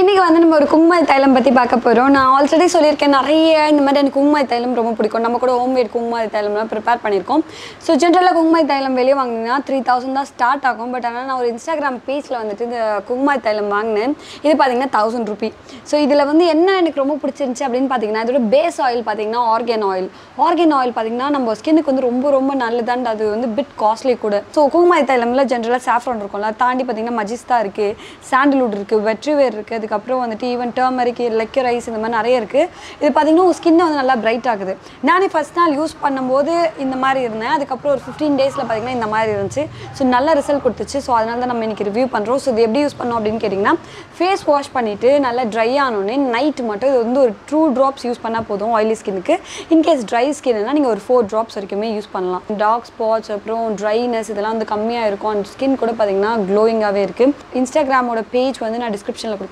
இன்றைக்கி வந்து நம்ம ஒரு குங்கும தைலம் பற்றி பார்க்க போகிறோம் நான் ஆல்ரெடி சொல்லியிருக்கேன் நிறைய இந்த மாதிரி எனக்கு குங்கும தைலம் ரொம்ப பிடிக்கும். நம்ம கூட ஹோம்மேட் குங்கும தைலம்லாம் ப்ரிப்பேர் பண்ணியிருக்கோம். ஸோ ஜென்ரலாக குங்கும தைலம் வெளியே வாங்கினீங்கன்னா த்ரீ தௌசண்ட் தான் ஸ்டார்ட் ஆகும். பட் ஆனால் நான் ஒரு இன்ஸ்டாகிராம் பேஜில் வந்துட்டு இந்த குங்கும தைலம் வாங்கினேன். இது பார்த்தீங்கன்னா தௌசண்ட் ருபி ஸோ இதில் வந்து என்ன எனக்கு ரொம்ப பிடிச்சிருந்துச்சி அப்படின்னு பார்த்தீங்கன்னா இதோட பேஸ் ஆயில் பார்த்தீங்கன்னா ஆர்கன் ஆயில் ஆர்கன் ஆயில் பார்த்தீங்கன்னா நம்ம ஸ்கின்னுக்கு வந்து ரொம்ப ரொம்ப நல்லதாண்ட் அது வந்து பிட் காஸ்ட்லி கூட. ஸோ குங்குமாய் தைலமில் ஜென்ரலாக சாஃப்ரான் இருக்கும்ல தாண்டி பார்த்தீங்கன்னா மஜிஸ்தா இருக்குது சாண்டல்வுட் இருக்குது வெற்றிவேர் இருக்குது அதுக்கப்புறம் வந்துட்டு ஈவன் டர்மரிக் லெக்கர் ரைஸ் இந்த மாதிரி நிறைய இருக்குது இது பார்த்தீங்கன்னா உங்கள் ஸ்கின்னை வந்து நல்லா பிரைட் ஆகுது. நானே ஃபஸ்ட் நாள் யூஸ் பண்ணும்போது இந்த மாதிரி இருந்தேன். அதுக்கப்புறம் ஒரு ஃபிஃப்டீன் டேஸில் பார்த்தீங்கன்னா இந்த மாதிரி இருந்துச்சு. ஸோ நல்ல ரிசல்ட் கொடுத்துச்சு. ஸோ அதனால தான் நம்ம இன்றைக்கி ரிவ்யூ பண்ணுறோம் ஸோ இது எப்படி யூஸ் பண்ணோம் அப்படின்னு கேட்டிங்கன்னா ஃபேஸ் வாஷ் பண்ணிவிட்டு நல்லா ட்ரை ஆனோடனே நைட் மட்டும் இது வந்து ஒரு டூ ட்ராப்ஸ் யூஸ் பண்ணால் போதும் ஆயிலி ஸ்கின்னுக்கு இன்கேஸ் ட்ரை ஸ்கின்னா நீங்கள் ஒரு ஃபோர் ட்ராப்ஸ் வரைக்குமே யூஸ் பண்ணலாம். டார்க் ஸ்பாட்ஸ் அப்புறம் ட்ரைனஸ் இதெல்லாம் வந்து கம்மியாக இருக்கும். அண்ட் ஸ்கின் கூட பார்த்தீங்கன்னா க்ளோயிங்காகவே இருக்குது இன்ஸ்டாகிராமோட பேஜ் வந்து நான் டிஸ்கிரிப்ஷனில் கொடுத்து